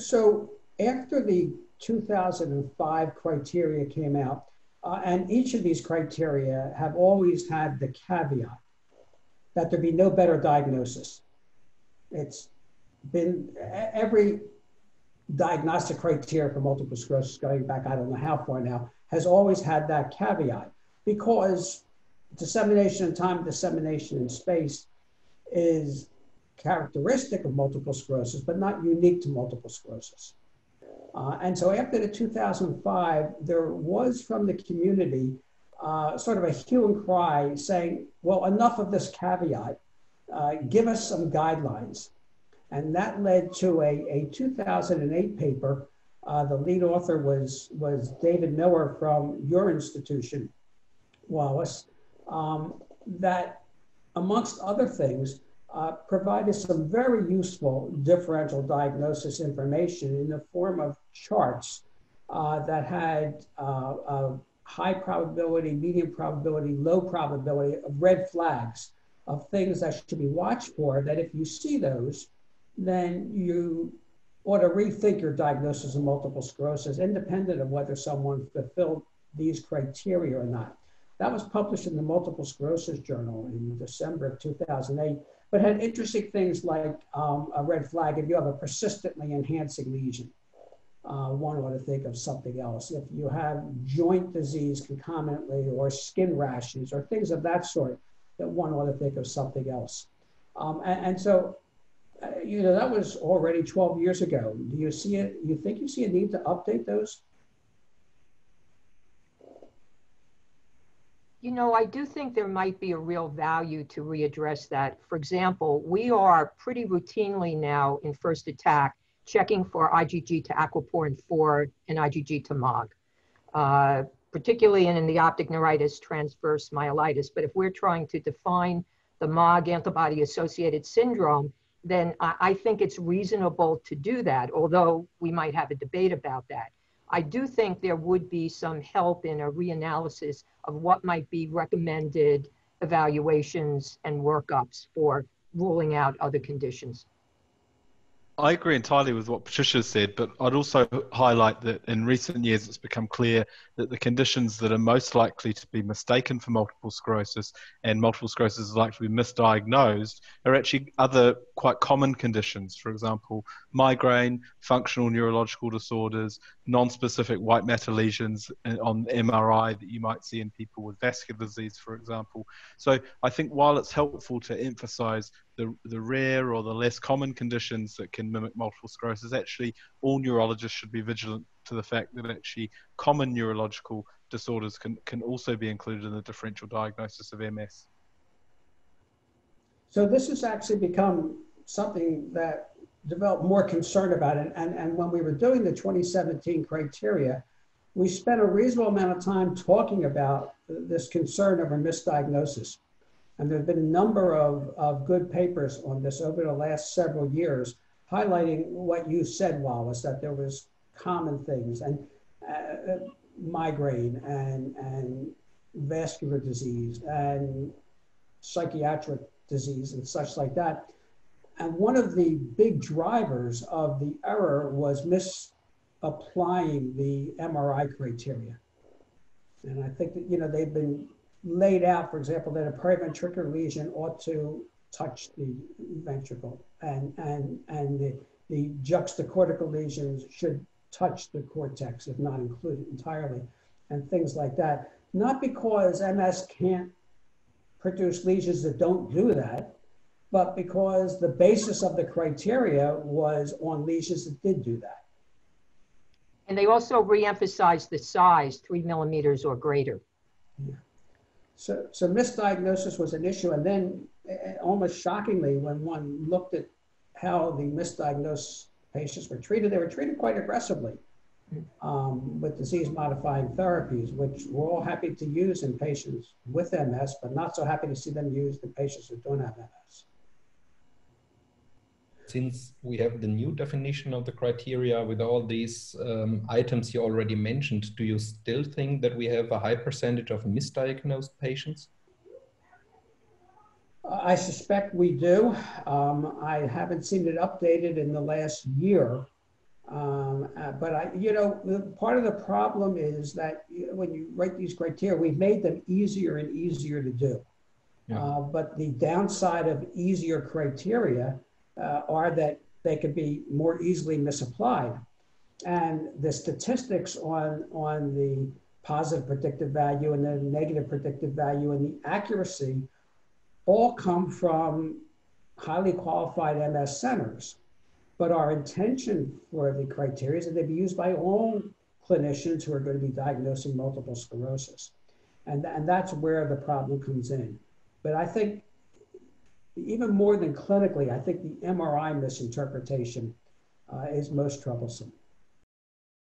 so after the 2005 criteria came out, uh, and each of these criteria have always had the caveat that there be no better diagnosis. It's been every diagnostic criteria for multiple sclerosis going back, I don't know how far now, has always had that caveat because dissemination in time, dissemination in space is characteristic of multiple sclerosis, but not unique to multiple sclerosis. Uh, and so after the 2005, there was from the community uh, sort of a hue and cry saying, well, enough of this caveat, uh, give us some guidelines. And that led to a, a 2008 paper. Uh, the lead author was, was David Miller from your institution, Wallace, um, that amongst other things, uh, provided some very useful differential diagnosis information in the form of charts uh, that had uh, high probability, medium probability, low probability of red flags of things that should be watched for, that if you see those, then you ought to rethink your diagnosis of multiple sclerosis, independent of whether someone fulfilled these criteria or not. That was published in the Multiple Sclerosis Journal in December of 2008, but had interesting things like um, a red flag if you have a persistently enhancing lesion. Uh, one ought to think of something else. If you have joint disease concomitantly or skin rashes or things of that sort, that one ought to think of something else. Um, and, and, so, uh, you know, that was already 12 years ago. Do you see it? You think you see a need to update those? You know, I do think there might be a real value to readdress that. For example, we are pretty routinely now in first attack checking for IgG to aquaporin 4 and IgG to MOG, uh, particularly in, in the optic neuritis transverse myelitis. But if we're trying to define the MOG antibody associated syndrome, then I, I think it's reasonable to do that, although we might have a debate about that. I do think there would be some help in a reanalysis of what might be recommended evaluations and workups for ruling out other conditions. I agree entirely with what Patricia said, but I'd also highlight that in recent years it's become clear that the conditions that are most likely to be mistaken for multiple sclerosis and multiple sclerosis is likely to be misdiagnosed are actually other quite common conditions. For example, migraine, functional neurological disorders, non-specific white matter lesions on MRI that you might see in people with vascular disease, for example. So I think while it's helpful to emphasize the, the rare or the less common conditions that can mimic multiple sclerosis, actually all neurologists should be vigilant to the fact that actually common neurological disorders can, can also be included in the differential diagnosis of MS. So this has actually become something that developed more concern about it. And, and when we were doing the 2017 criteria, we spent a reasonable amount of time talking about this concern over misdiagnosis. And there have been a number of, of good papers on this over the last several years, highlighting what you said, Wallace, that there was common things and uh, migraine and, and vascular disease and psychiatric disease and such like that. And one of the big drivers of the error was misapplying the MRI criteria. And I think that, you know, they've been laid out, for example, that a periventricular lesion ought to touch the ventricle and, and, and the, the juxtacortical lesions should touch the cortex, if not included entirely, and things like that. Not because MS can't produce lesions that don't do that, but because the basis of the criteria was on lesions that did do that. And they also reemphasized the size, three millimeters or greater. Yeah. So, so misdiagnosis was an issue. And then, almost shockingly, when one looked at how the misdiagnosed patients were treated, they were treated quite aggressively um, with disease modifying therapies, which we're all happy to use in patients with MS, but not so happy to see them used in patients who don't have MS since we have the new definition of the criteria with all these um, items you already mentioned, do you still think that we have a high percentage of misdiagnosed patients? I suspect we do. Um, I haven't seen it updated in the last year, Um, uh, but I, you know, part of the problem is that when you write these criteria, we've made them easier and easier to do. Yeah. Uh, but the downside of easier criteria uh, are that they could be more easily misapplied. And the statistics on, on the positive predictive value and the negative predictive value and the accuracy all come from highly qualified MS centers. But our intention for the criteria is that they be used by all clinicians who are going to be diagnosing multiple sclerosis. And, and that's where the problem comes in. But I think even more than clinically, I think the MRI misinterpretation uh, is most troublesome.